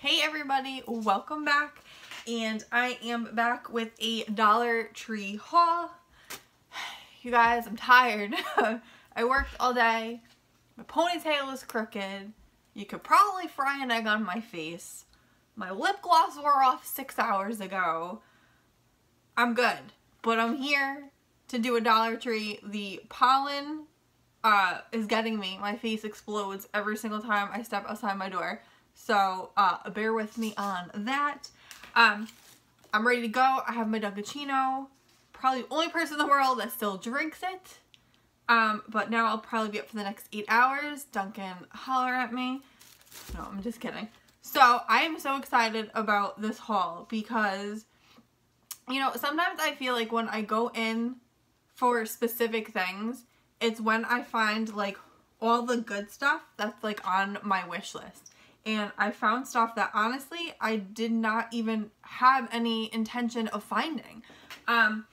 Hey everybody, welcome back. And I am back with a Dollar Tree haul. You guys, I'm tired. I worked all day. My ponytail is crooked. You could probably fry an egg on my face. My lip gloss wore off six hours ago. I'm good. But I'm here to do a Dollar Tree. The pollen uh, is getting me. My face explodes every single time I step outside my door. So uh, bear with me on that. Um, I'm ready to go. I have my Dunkaccino. Probably the only person in the world that still drinks it. Um, but now I'll probably be up for the next eight hours. Dunkin', holler at me. No, I'm just kidding. So I am so excited about this haul because, you know, sometimes I feel like when I go in for specific things, it's when I find like all the good stuff that's like on my wish list and I found stuff that honestly I did not even have any intention of finding. Um,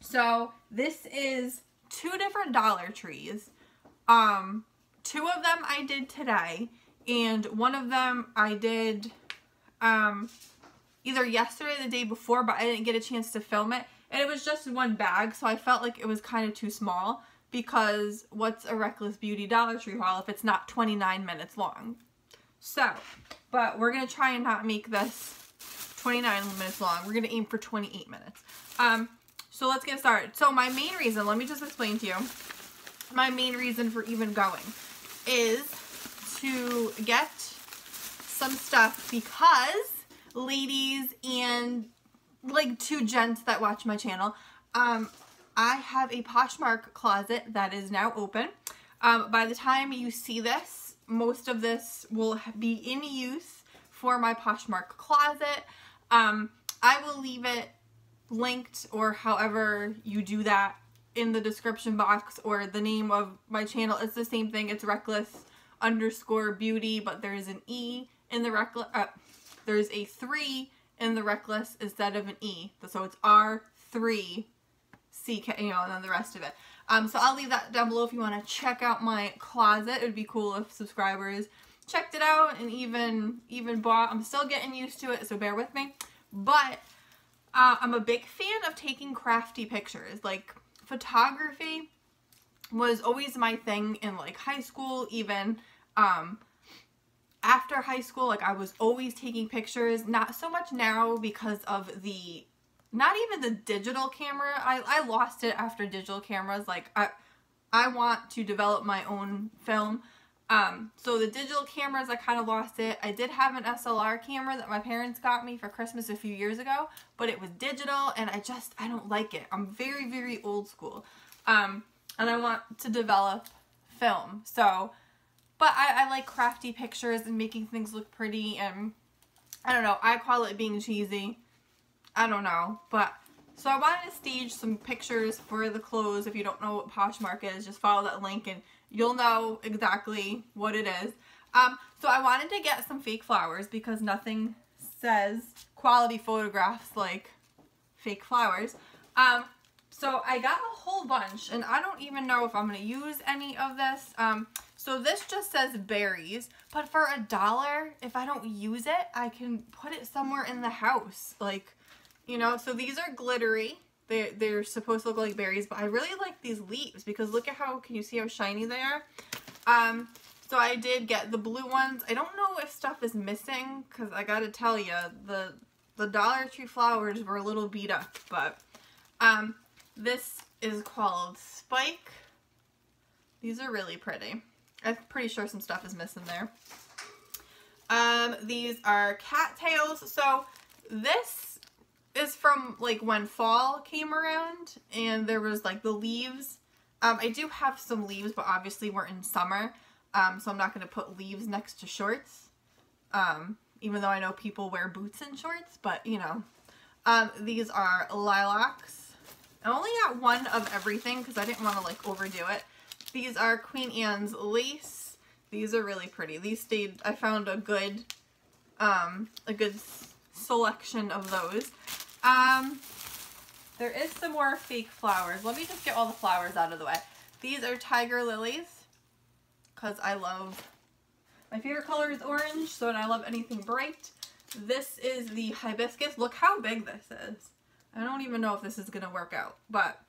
so this is two different Dollar Trees. Um, two of them I did today and one of them I did um, either yesterday or the day before but I didn't get a chance to film it and it was just one bag so I felt like it was kind of too small because what's a Reckless Beauty Dollar Tree haul if it's not 29 minutes long? So, but we're going to try and not make this 29 minutes long. We're going to aim for 28 minutes. Um, so let's get started. So my main reason, let me just explain to you, my main reason for even going is to get some stuff because ladies and like two gents that watch my channel, um, I have a Poshmark closet that is now open. Um, by the time you see this, most of this will be in use for my Poshmark closet. Um, I will leave it linked or however you do that in the description box or the name of my channel. It's the same thing. It's reckless underscore beauty, but there's an E in the reckless, uh, there's a three in the reckless instead of an E. So it's R3 CK, you know, and then the rest of it. Um, so I'll leave that down below if you want to check out my closet. It would be cool if subscribers checked it out and even even bought. I'm still getting used to it, so bear with me. But uh, I'm a big fan of taking crafty pictures. Like photography was always my thing in like high school, even um, after high school. Like I was always taking pictures. Not so much now because of the not even the digital camera. I, I lost it after digital cameras. Like, I, I want to develop my own film. Um, so the digital cameras, I kind of lost it. I did have an SLR camera that my parents got me for Christmas a few years ago, but it was digital and I just, I don't like it. I'm very, very old school. Um, and I want to develop film. So, but I, I like crafty pictures and making things look pretty and I don't know, I call it being cheesy. I don't know, but so I wanted to stage some pictures for the clothes. If you don't know what Poshmark is, just follow that link and you'll know exactly what it is. Um, so I wanted to get some fake flowers because nothing says quality photographs like fake flowers. Um, so I got a whole bunch and I don't even know if I'm going to use any of this. Um, so this just says berries, but for a dollar, if I don't use it, I can put it somewhere in the house. Like, you know, so these are glittery. They're, they're supposed to look like berries, but I really like these leaves because look at how, can you see how shiny they are? Um, so I did get the blue ones. I don't know if stuff is missing because I gotta tell you, the, the Dollar Tree flowers were a little beat up, but um, this is called Spike. These are really pretty. I'm pretty sure some stuff is missing there. Um, these are cattails. So this is from like when fall came around and there was like the leaves. Um, I do have some leaves, but obviously we're in summer, um, so I'm not going to put leaves next to shorts. Um, even though I know people wear boots and shorts, but you know. Um, these are lilacs. I only got one of everything because I didn't want to like overdo it. These are Queen Anne's lace. These are really pretty. These stayed, I found a good, um, a good selection of those. Um, there is some more fake flowers. Let me just get all the flowers out of the way. These are tiger lilies because I love My favorite color is orange, so and I love anything bright. This is the hibiscus. Look how big this is. I don't even know if this is going to work out, but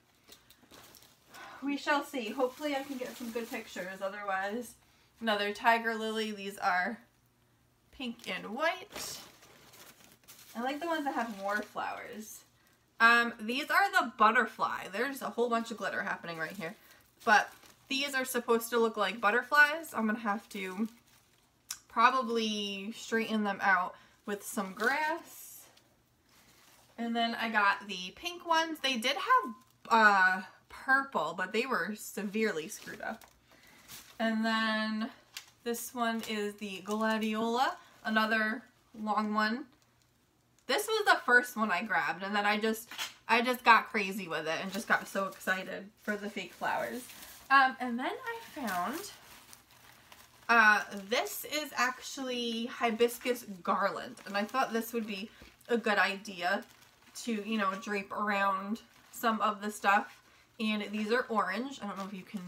we shall see. Hopefully I can get some good pictures. Otherwise, another tiger lily. These are pink and white. I like the ones that have more flowers. Um, these are the butterfly. There's a whole bunch of glitter happening right here. But these are supposed to look like butterflies. I'm going to have to probably straighten them out with some grass. And then I got the pink ones. They did have uh, purple, but they were severely screwed up. And then this one is the Gladiola, another long one. This was the first one I grabbed, and then I just I just got crazy with it and just got so excited for the fake flowers. Um, and then I found uh, this is actually hibiscus garland, and I thought this would be a good idea to, you know, drape around some of the stuff. And these are orange. I don't know if you can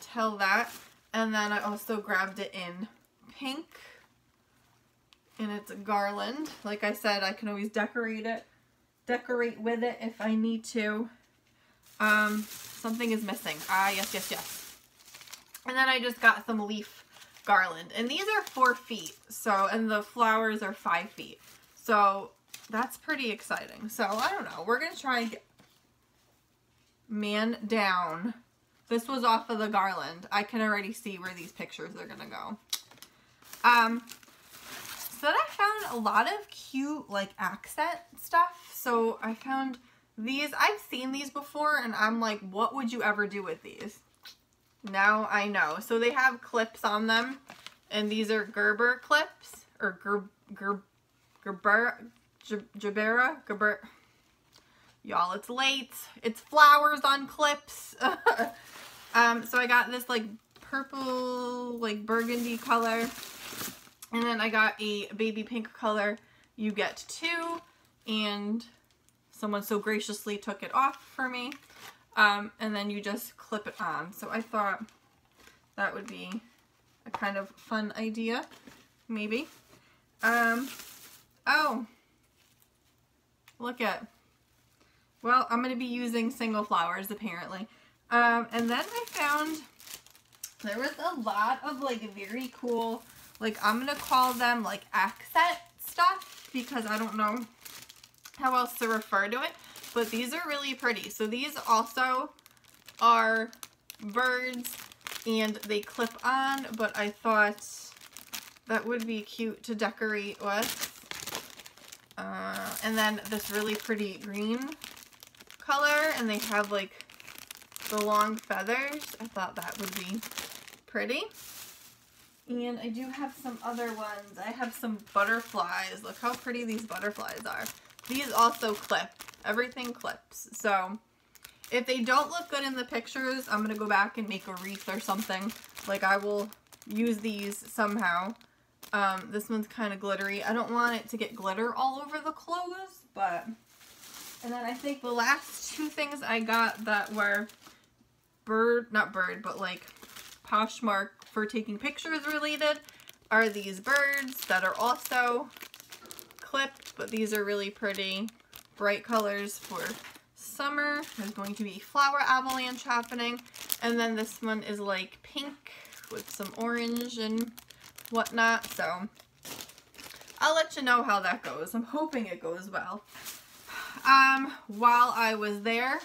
tell that. And then I also grabbed it in pink and it's a garland. Like I said, I can always decorate it, decorate with it if I need to. Um, something is missing. Ah, yes, yes, yes. And then I just got some leaf garland. And these are four feet. So, and the flowers are five feet. So that's pretty exciting. So I don't know. We're going to try and get man down. This was off of the garland. I can already see where these pictures are going to go. Um, so then I found a lot of cute like accent stuff. So I found these. I've seen these before and I'm like, what would you ever do with these? Now I know. So they have clips on them and these are Gerber clips or Gerber, Gerber, Gerber, Jabera, Gerber. Y'all, it's late. It's flowers on clips. um, so I got this like purple, like burgundy color. And then I got a baby pink color. You get two. And someone so graciously took it off for me. Um, and then you just clip it on. So I thought that would be a kind of fun idea. Maybe. Um, oh. Look at. Well, I'm going to be using single flowers apparently. Um, and then I found there was a lot of like very cool like, I'm going to call them, like, accent stuff because I don't know how else to refer to it. But these are really pretty. So these also are birds and they clip on, but I thought that would be cute to decorate with. Uh, and then this really pretty green color, and they have like the long feathers. I thought that would be pretty. And I do have some other ones. I have some butterflies. Look how pretty these butterflies are. These also clip. Everything clips. So if they don't look good in the pictures, I'm going to go back and make a wreath or something. Like I will use these somehow. Um, this one's kind of glittery. I don't want it to get glitter all over the clothes, but... And then I think the last two things I got that were bird, not bird, but like Poshmark for taking pictures related are these birds that are also clipped, but these are really pretty bright colors for summer. There's going to be flower avalanche happening. And then this one is like pink with some orange and whatnot. So I'll let you know how that goes. I'm hoping it goes well. Um, while I was there,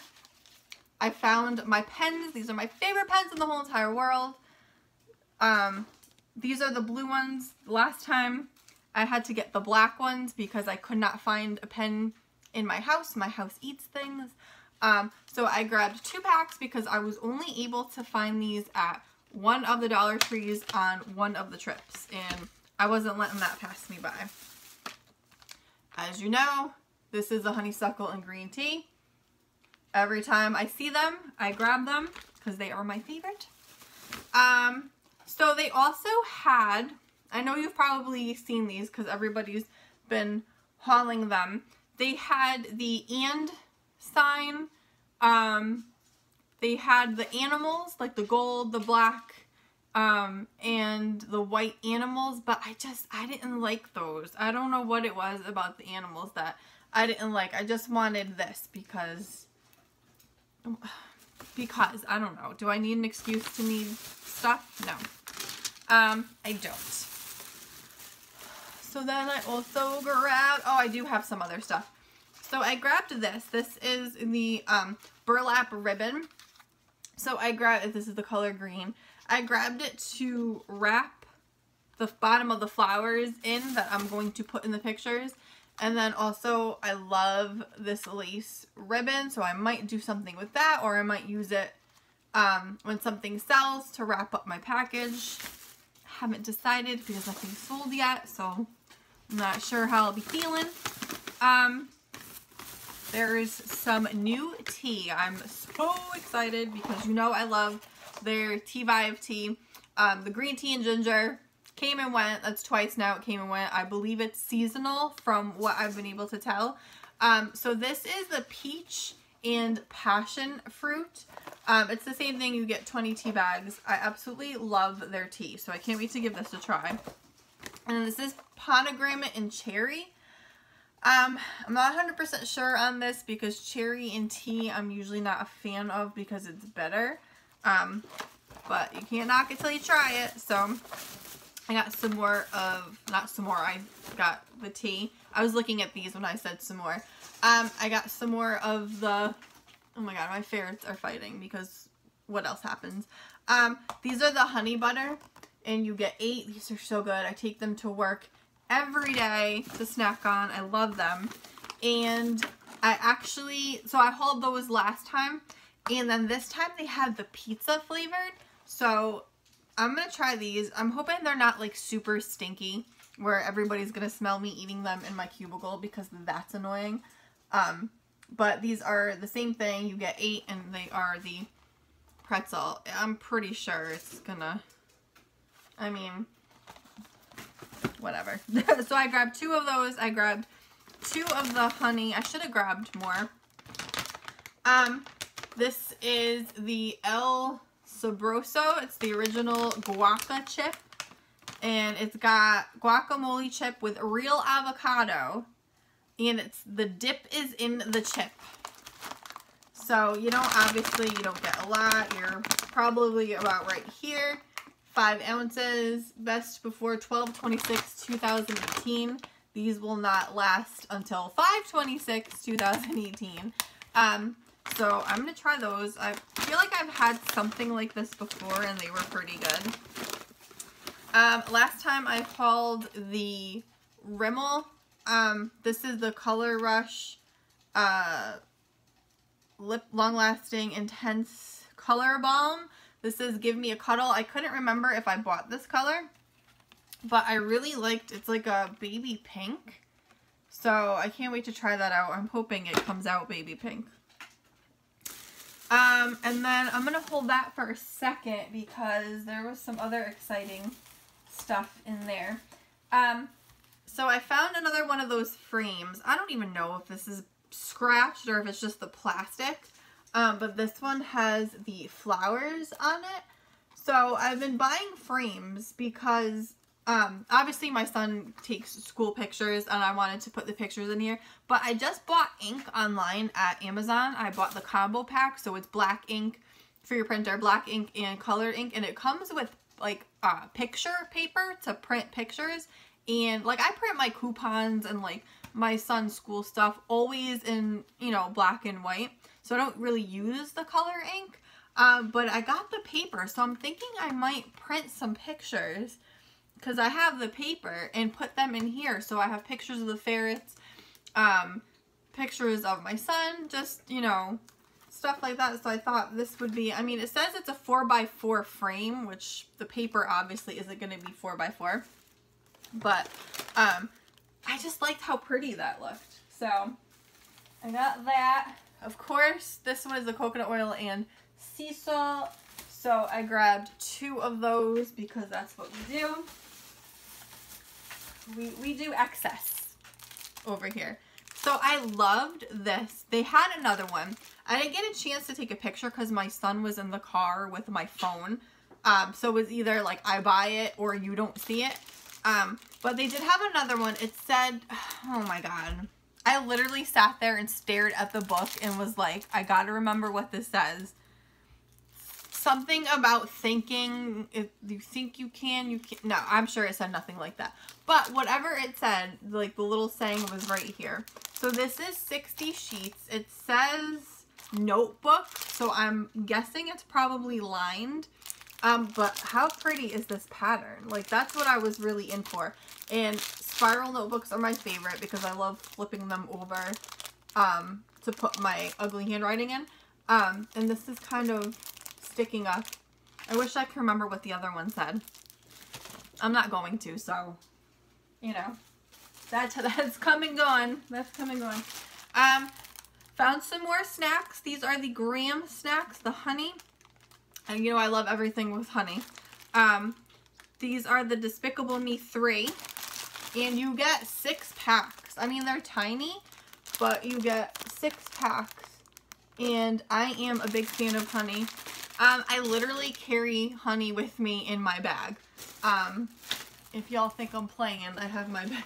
I found my pens. These are my favorite pens in the whole entire world. Um, these are the blue ones. Last time I had to get the black ones because I could not find a pen in my house. My house eats things. Um, so I grabbed two packs because I was only able to find these at one of the Dollar Trees on one of the trips. And I wasn't letting that pass me by. As you know, this is a honeysuckle and green tea. Every time I see them, I grab them because they are my favorite. Um, so they also had, I know you've probably seen these because everybody's been hauling them. They had the and sign. Um, they had the animals, like the gold, the black, um, and the white animals, but I just, I didn't like those. I don't know what it was about the animals that I didn't like. I just wanted this because, because, I don't know. Do I need an excuse to need stuff? No. Um, I don't. So then I also grabbed, oh, I do have some other stuff. So I grabbed this. This is the um, burlap ribbon. So I grabbed, this is the color green. I grabbed it to wrap the bottom of the flowers in that I'm going to put in the pictures. And then also I love this lace ribbon, so I might do something with that or I might use it um, when something sells to wrap up my package. Haven't decided because nothing's sold yet, so I'm not sure how I'll be feeling. Um, there is some new tea. I'm so excited because you know I love their tea vibe tea. Um, the green tea and ginger came and went. That's twice now it came and went. I believe it's seasonal from what I've been able to tell. Um, so this is the peach and passion fruit. Um, it's the same thing. You get 20 tea bags. I absolutely love their tea. So I can't wait to give this a try. And this is pomegranate and cherry. Um, I'm not 100% sure on this because cherry and tea I'm usually not a fan of because it's better. Um, but you can't knock it till you try it. So I got some more of, not some more, I got the tea. I was looking at these when I said some more. Um, I got some more of the, oh my god, my ferrets are fighting because what else happens? Um, these are the honey butter and you get eight. These are so good. I take them to work every day to snack on. I love them. And I actually, so I hauled those last time and then this time they have the pizza flavored. So I'm going to try these. I'm hoping they're not like super stinky where everybody's going to smell me eating them in my cubicle because that's annoying. Um, but these are the same thing. You get eight and they are the pretzel. I'm pretty sure it's gonna, I mean, whatever. so I grabbed two of those. I grabbed two of the honey. I should have grabbed more. Um, this is the El Sabroso. It's the original guaca chip. And it's got guacamole chip with real avocado. And it's the dip is in the chip. So, you know, obviously you don't get a lot. You're probably about right here. Five ounces. Best before 12-26, 2018. These will not last until 5-26, 2018. Um, so I'm going to try those. I feel like I've had something like this before and they were pretty good. Um, last time I hauled the Rimmel. Um, this is the Color Rush uh, Lip Long Lasting Intense Color Balm. This is Give Me a Cuddle. I couldn't remember if I bought this color, but I really liked, it's like a baby pink. So I can't wait to try that out. I'm hoping it comes out baby pink. Um, and then I'm going to hold that for a second because there was some other exciting stuff in there. Um, so I found another one of those frames. I don't even know if this is scratched or if it's just the plastic. Um, but this one has the flowers on it. So I've been buying frames because um, obviously my son takes school pictures and I wanted to put the pictures in here. But I just bought ink online at Amazon. I bought the combo pack. So it's black ink for your printer, black ink and colored ink. And it comes with like uh, picture paper to print pictures. And like I print my coupons and like my son's school stuff always in, you know, black and white. So I don't really use the color ink. Um, but I got the paper. So I'm thinking I might print some pictures because I have the paper and put them in here. So I have pictures of the ferrets, um, pictures of my son, just, you know, stuff like that. So I thought this would be, I mean, it says it's a 4x4 frame, which the paper obviously isn't going to be 4x4. But um, I just liked how pretty that looked. So I got that. Of course, this one is the coconut oil and sea salt. So I grabbed two of those because that's what we do we, we do excess over here. So I loved this. They had another one. I didn't get a chance to take a picture because my son was in the car with my phone. Um, so it was either like I buy it or you don't see it. Um, but they did have another one. It said, oh my god. I literally sat there and stared at the book and was like, I gotta remember what this says. Something about thinking, if you think you can, you can. No, I'm sure it said nothing like that. But whatever it said, like the little saying was right here. So this is 60 sheets. It says notebook, so I'm guessing it's probably lined. Um, but how pretty is this pattern? Like, that's what I was really in for. And spiral notebooks are my favorite because I love flipping them over um, to put my ugly handwriting in. Um, and this is kind of sticking up. I wish I could remember what the other one said. I'm not going to, so, you know, that, that's come and gone. That's come and gone. Um, found some more snacks. These are the graham snacks, the honey. And you know I love everything with honey. Um, these are the Despicable Me 3. And you get six packs. I mean, they're tiny, but you get six packs. And I am a big fan of honey. Um, I literally carry honey with me in my bag. Um, if y'all think I'm playing, I have my bag.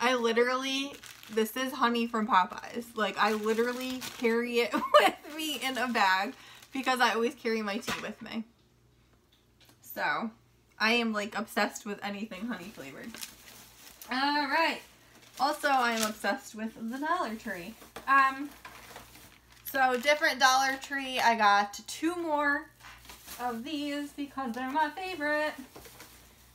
I literally, this is honey from Popeyes. Like, I literally carry it with me in a bag because I always carry my tea with me. So, I am like obsessed with anything honey flavored. Alright. Also, I am obsessed with the Dollar Tree. Um, so, different Dollar Tree. I got two more of these because they're my favorite.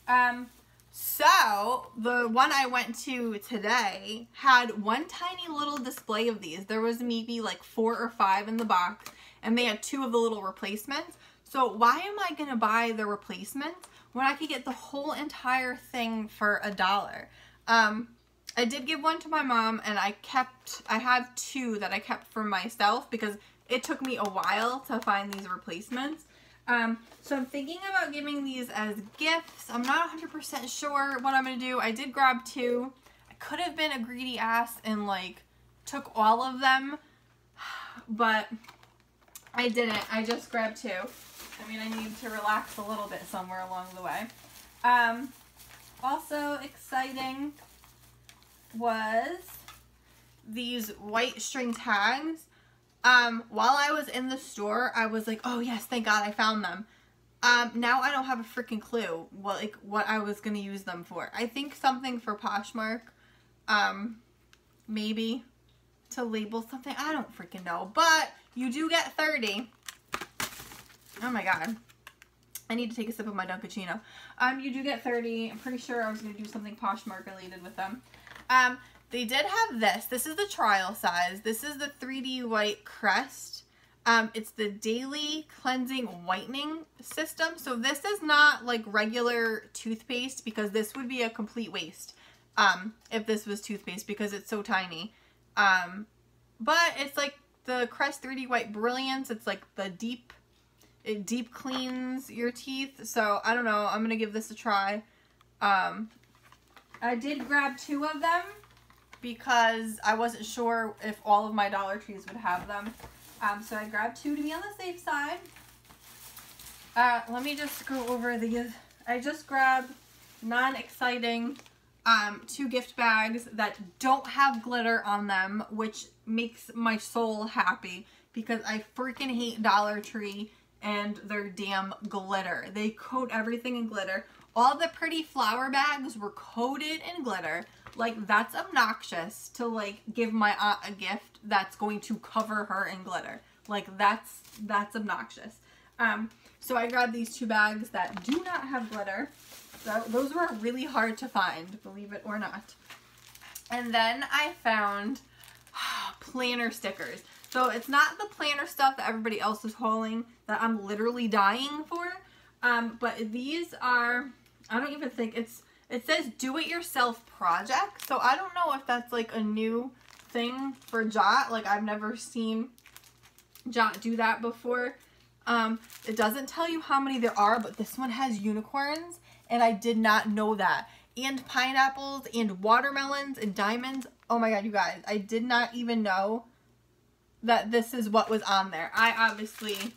Um, so, the one I went to today had one tiny little display of these. There was maybe like four or five in the box and they had two of the little replacements. So why am I going to buy the replacements when I could get the whole entire thing for a dollar? Um, I did give one to my mom and I kept, I have two that I kept for myself because it took me a while to find these replacements. Um, so I'm thinking about giving these as gifts. I'm not 100% sure what I'm going to do. I did grab two. I could have been a greedy ass and like took all of them, but I didn't. I just grabbed two. I mean, I need to relax a little bit somewhere along the way. Um, also exciting was these white string tags. Um, while I was in the store, I was like, oh yes, thank God I found them. Um, now I don't have a freaking clue what like what I was gonna use them for. I think something for Poshmark, um, maybe to label something. I don't freaking know, but you do get 30. Oh my god. I need to take a sip of my Dunkaccino. Um, you do get 30. I'm pretty sure I was going to do something Poshmark related with them. Um, they did have this. This is the trial size. This is the 3D White Crest. Um, it's the Daily Cleansing Whitening System. So this is not like regular toothpaste because this would be a complete waste um, if this was toothpaste because it's so tiny. Um, but it's like the Crest 3D White Brilliance. It's like the deep, it deep cleans your teeth. So I don't know. I'm going to give this a try. Um, I did grab two of them because I wasn't sure if all of my Dollar Trees would have them. Um, so I grabbed two to be on the safe side. Uh, let me just go over these. I just grabbed non-exciting um, two gift bags that don't have glitter on them, which makes my soul happy because I freaking hate Dollar Tree and their damn glitter. They coat everything in glitter. All the pretty flower bags were coated in glitter. Like, that's obnoxious to, like, give my aunt a gift that's going to cover her in glitter. Like, that's, that's obnoxious. Um, so I grabbed these two bags that do not have glitter. So those were really hard to find, believe it or not. And then I found planner stickers. So it's not the planner stuff that everybody else is hauling that I'm literally dying for. Um, but these are, I don't even think it's, it says do it yourself project. So I don't know if that's like a new thing for Jot. Like I've never seen Jot do that before. Um, it doesn't tell you how many there are, but this one has unicorns and I did not know that. And pineapples and watermelons and diamonds. Oh my god, you guys. I did not even know that this is what was on there. I obviously,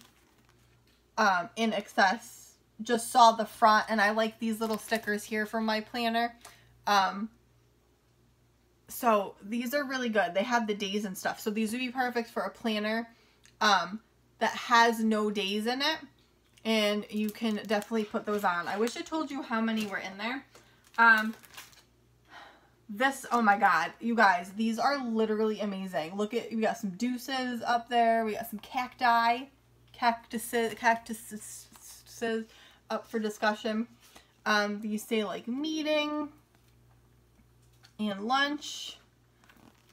um, in excess just saw the front and I like these little stickers here from my planner. Um, so these are really good. They have the days and stuff. So these would be perfect for a planner um, that has no days in it. And you can definitely put those on. I wish I told you how many were in there. Um, this, oh my god, you guys, these are literally amazing. Look at, we got some deuces up there. We got some cacti, cactuses, cactuses up for discussion. Um, these say like meeting and lunch.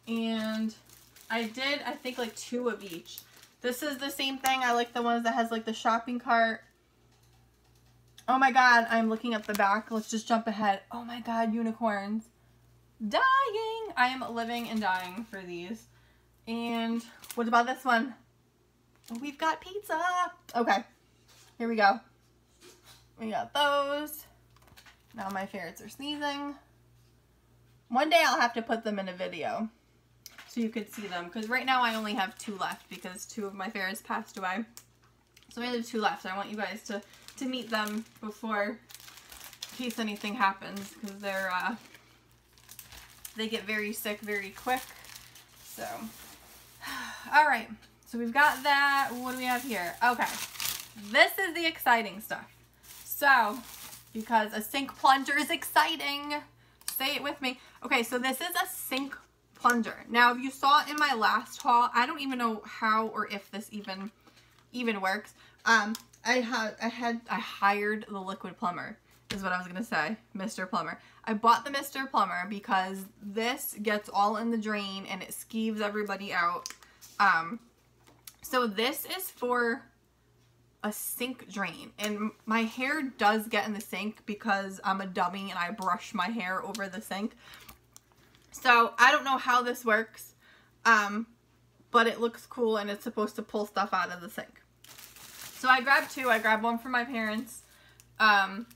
And I did, I think like two of each. This is the same thing. I like the ones that has like the shopping cart. Oh my god, I'm looking at the back. Let's just jump ahead. Oh my god, unicorns dying. I am living and dying for these. And what about this one? We've got pizza. Okay, here we go. We got those. Now my ferrets are sneezing. One day I'll have to put them in a video so you could see them because right now I only have two left because two of my ferrets passed away. So I only have two left. I want you guys to, to meet them before in case anything happens because they're uh, they get very sick very quick. So, all right. So we've got that. What do we have here? Okay. This is the exciting stuff. So, because a sink plunger is exciting. Say it with me. Okay, so this is a sink plunger. Now, if you saw in my last haul, I don't even know how or if this even even works. Um, I had I had I hired the liquid plumber is what I was to say, Mr. Plumber. I bought the Mr. Plumber because this gets all in the drain and it skeeves everybody out. Um, so this is for a sink drain and my hair does get in the sink because I'm a dummy and I brush my hair over the sink. So I don't know how this works, um, but it looks cool and it's supposed to pull stuff out of the sink. So I grabbed two. I grabbed one for my parents. Um,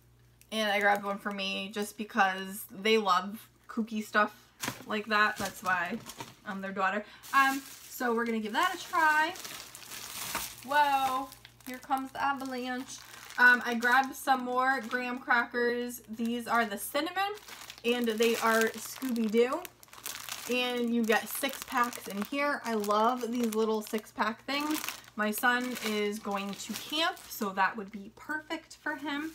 and I grabbed one for me just because they love kooky stuff like that. That's why I'm their daughter. Um, so we're going to give that a try. Whoa, here comes the avalanche. Um, I grabbed some more graham crackers. These are the cinnamon and they are Scooby-Doo. And you get six packs in here. I love these little six pack things. My son is going to camp, so that would be perfect for him.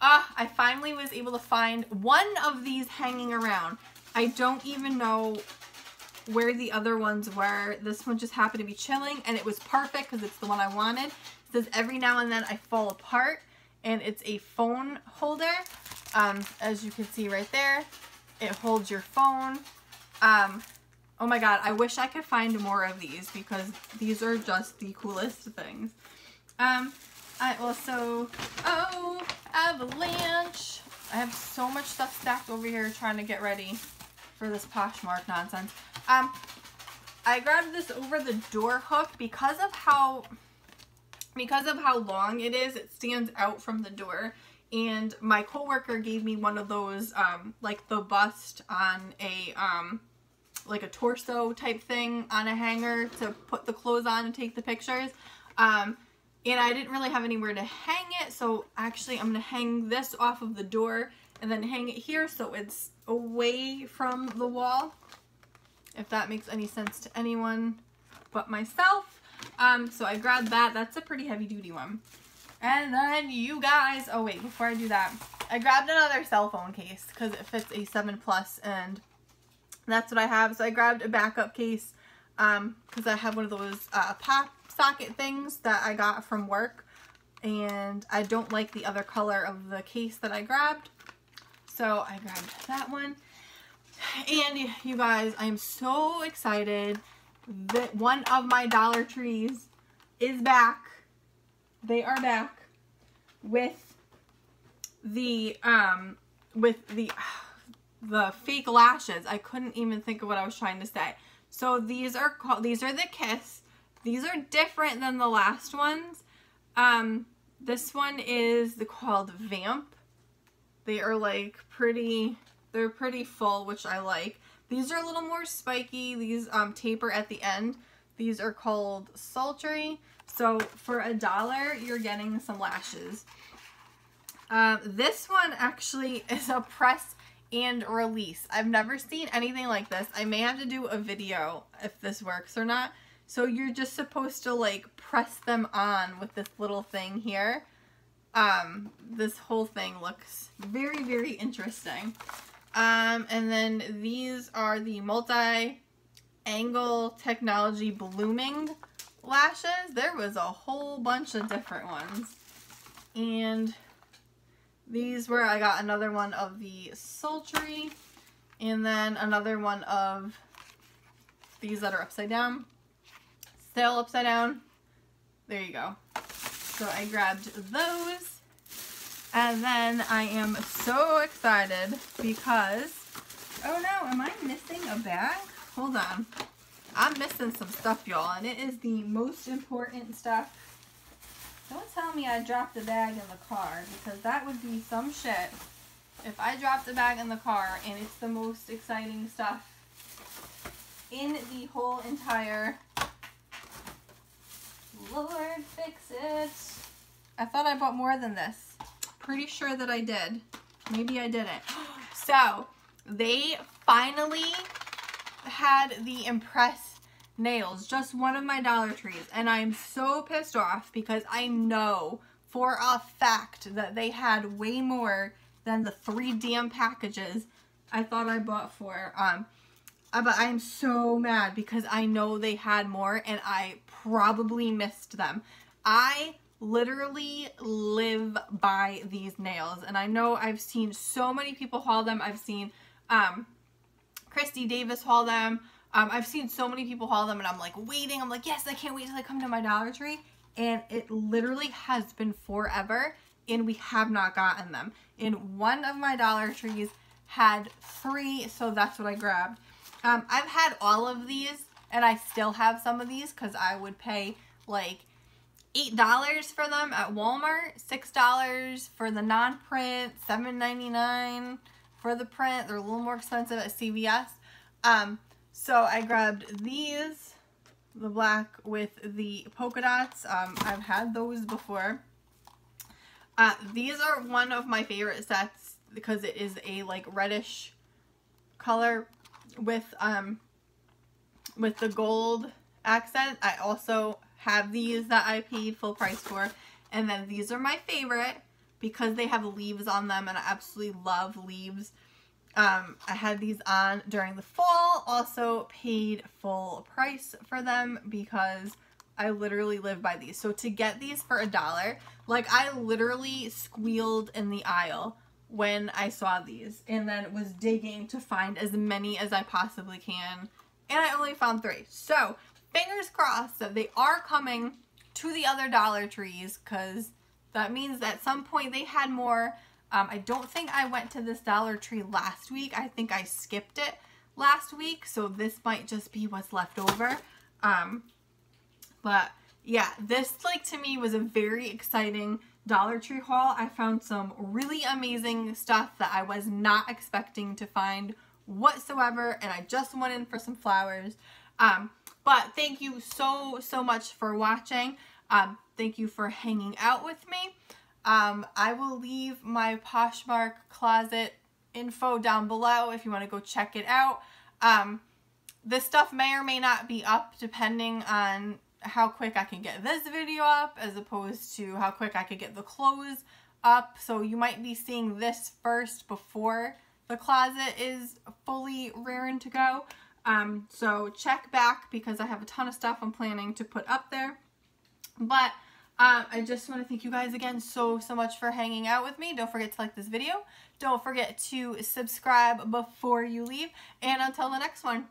Ah, I finally was able to find one of these hanging around. I don't even know where the other ones were. This one just happened to be chilling and it was perfect because it's the one I wanted. It says every now and then I fall apart and it's a phone holder. Um, as you can see right there, it holds your phone. Um, oh my god, I wish I could find more of these because these are just the coolest things. Um, I also, oh, avalanche. I have so much stuff stacked over here trying to get ready for this Poshmark nonsense. Um, I grabbed this over the door hook because of how, because of how long it is, it stands out from the door. And my coworker gave me one of those, um, like the bust on a, um, like a torso type thing on a hanger to put the clothes on and take the pictures. Um, and I didn't really have anywhere to hang it, so actually I'm going to hang this off of the door and then hang it here so it's away from the wall, if that makes any sense to anyone but myself. Um, so I grabbed that. That's a pretty heavy duty one. And then you guys, oh wait, before I do that, I grabbed another cell phone case because it fits a 7 Plus and that's what I have. So I grabbed a backup case Um, because um, I have one of those uh, pop socket things that I got from work and I don't like the other color of the case that I grabbed. So I grabbed that one. And you guys, I am so excited that one of my Dollar Trees is back. They are back with the, um, with the, the fake lashes. I couldn't even think of what I was trying to say. So these are called, these are the Kiss. These are different than the last ones. Um, this one is the called Vamp. They are like pretty, they're pretty full, which I like. These are a little more spiky. These um, taper at the end. These are called Sultry. So for a dollar, you're getting some lashes. Um, this one actually is a press and release. I've never seen anything like this. I may have to do a video if this works or not. So you're just supposed to like press them on with this little thing here. Um, this whole thing looks very, very interesting. Um, and then these are the multi-angle technology blooming lashes. There was a whole bunch of different ones. And these were, I got another one of the sultry and then another one of these that are upside down. Still upside down. There you go. So I grabbed those. And then I am so excited because, oh no, am I missing a bag? Hold on. I'm missing some stuff, y'all, and it is the most important stuff. Don't tell me I dropped a bag in the car, because that would be some shit if I dropped a bag in the car and it's the most exciting stuff in the whole entire Lord fix it. I thought I bought more than this. Pretty sure that I did. Maybe I didn't. So, they finally had the Impress nails. Just one of my Dollar Trees. And I'm so pissed off because I know for a fact that they had way more than the three damn packages I thought I bought for. Um, uh, but I'm so mad because I know they had more and I probably missed them. I literally live by these nails and I know I've seen so many people haul them. I've seen um, Christy Davis haul them. Um, I've seen so many people haul them and I'm like waiting. I'm like, yes, I can't wait till they come to my Dollar Tree. And it literally has been forever and we have not gotten them. And one of my Dollar Trees had three, so that's what I grabbed. Um, I've had all of these and I still have some of these because I would pay like $8 for them at Walmart, $6 for the non-print, $7.99 for the print. They're a little more expensive at CVS. Um, so I grabbed these, the black with the polka dots. Um, I've had those before. Uh, these are one of my favorite sets because it is a like reddish color with um with the gold accent. I also have these that I paid full price for. And then these are my favorite because they have leaves on them and I absolutely love leaves. Um, I had these on during the fall, also paid full price for them because I literally live by these. So to get these for a dollar, like I literally squealed in the aisle when I saw these and then was digging to find as many as I possibly can and I only found three. So fingers crossed that they are coming to the other Dollar Trees because that means that at some point they had more. Um, I don't think I went to this Dollar Tree last week. I think I skipped it last week. So this might just be what's left over. Um, but yeah, this like to me was a very exciting Dollar Tree haul. I found some really amazing stuff that I was not expecting to find whatsoever and I just went in for some flowers. Um, but thank you so, so much for watching. Um, thank you for hanging out with me. Um, I will leave my Poshmark closet info down below if you want to go check it out. Um, this stuff may or may not be up depending on how quick I can get this video up as opposed to how quick I could get the clothes up. So you might be seeing this first before the closet is fully raring to go. Um, so check back because I have a ton of stuff I'm planning to put up there. But um, I just want to thank you guys again so, so much for hanging out with me. Don't forget to like this video. Don't forget to subscribe before you leave. And until the next one,